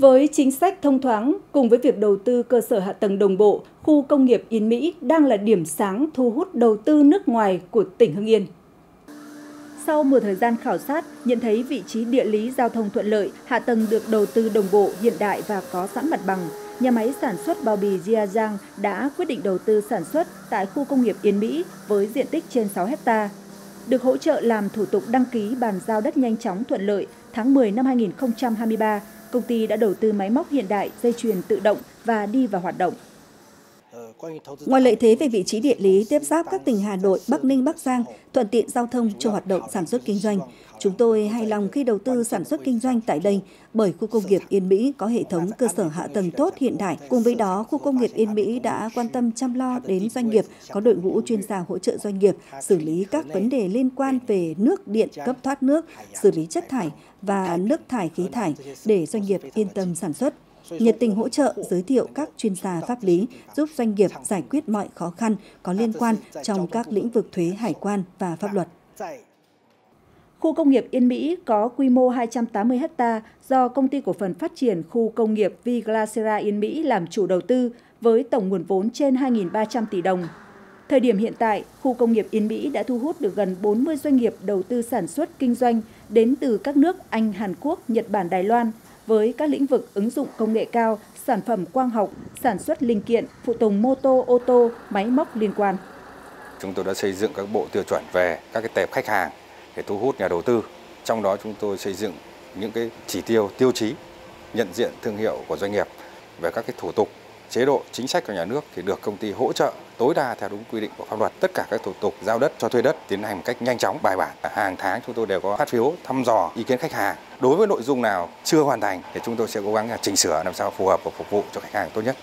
Với chính sách thông thoáng cùng với việc đầu tư cơ sở hạ tầng đồng bộ, khu công nghiệp Yên Mỹ đang là điểm sáng thu hút đầu tư nước ngoài của tỉnh Hưng Yên. Sau một thời gian khảo sát, nhận thấy vị trí địa lý giao thông thuận lợi, hạ tầng được đầu tư đồng bộ, hiện đại và có sẵn mặt bằng, nhà máy sản xuất bao bì Jiazang đã quyết định đầu tư sản xuất tại khu công nghiệp Yên Mỹ với diện tích trên 6 hecta. Được hỗ trợ làm thủ tục đăng ký bàn giao đất nhanh chóng thuận lợi, tháng 10 năm 2023, công ty đã đầu tư máy móc hiện đại, dây chuyền tự động và đi vào hoạt động. Ngoài lợi thế về vị trí địa lý tiếp giáp các tỉnh Hà Nội, Bắc Ninh, Bắc Giang, thuận tiện giao thông cho hoạt động sản xuất kinh doanh, chúng tôi hài lòng khi đầu tư sản xuất kinh doanh tại đây bởi khu công nghiệp Yên Mỹ có hệ thống cơ sở hạ tầng tốt hiện đại. Cùng với đó, khu công nghiệp Yên Mỹ đã quan tâm chăm lo đến doanh nghiệp, có đội ngũ chuyên gia hỗ trợ doanh nghiệp, xử lý các vấn đề liên quan về nước điện cấp thoát nước, xử lý chất thải và nước thải khí thải để doanh nghiệp yên tâm sản xuất nhiệt tình hỗ trợ, giới thiệu các chuyên gia pháp lý giúp doanh nghiệp giải quyết mọi khó khăn có liên quan trong các lĩnh vực thuế hải quan và pháp luật. Khu công nghiệp Yên Mỹ có quy mô 280 ha do Công ty Cổ phần Phát triển Khu công nghiệp Viglacera Yên Mỹ làm chủ đầu tư với tổng nguồn vốn trên 2.300 tỷ đồng. Thời điểm hiện tại, khu công nghiệp Yên Mỹ đã thu hút được gần 40 doanh nghiệp đầu tư sản xuất kinh doanh đến từ các nước Anh, Hàn Quốc, Nhật Bản, Đài Loan với các lĩnh vực ứng dụng công nghệ cao, sản phẩm quang học, sản xuất linh kiện, phụ tùng mô tô, ô tô, máy móc liên quan. Chúng tôi đã xây dựng các bộ tiêu chuẩn về các cái tệp khách hàng để thu hút nhà đầu tư. Trong đó chúng tôi xây dựng những cái chỉ tiêu, tiêu chí nhận diện thương hiệu của doanh nghiệp về các cái thủ tục chế độ chính sách của nhà nước thì được công ty hỗ trợ tối đa theo đúng quy định của pháp luật. Tất cả các thủ tục giao đất cho thuê đất tiến hành một cách nhanh chóng, bài bản. Hàng tháng chúng tôi đều có phát phiếu thăm dò ý kiến khách hàng. Đối với nội dung nào chưa hoàn thành thì chúng tôi sẽ cố gắng chỉnh sửa làm sao phù hợp và phục vụ cho khách hàng tốt nhất.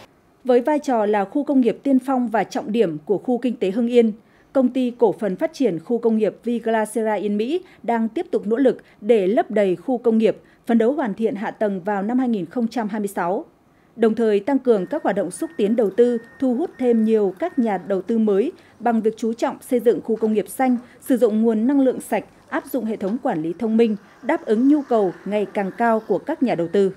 Với vai trò là khu công nghiệp tiên phong và trọng điểm của khu kinh tế Hưng Yên, công ty cổ phần phát triển khu công nghiệp Viglacera Yên Mỹ đang tiếp tục nỗ lực để lấp đầy khu công nghiệp, phấn đấu hoàn thiện hạ tầng vào năm 2026 đồng thời tăng cường các hoạt động xúc tiến đầu tư, thu hút thêm nhiều các nhà đầu tư mới bằng việc chú trọng xây dựng khu công nghiệp xanh, sử dụng nguồn năng lượng sạch, áp dụng hệ thống quản lý thông minh, đáp ứng nhu cầu ngày càng cao của các nhà đầu tư.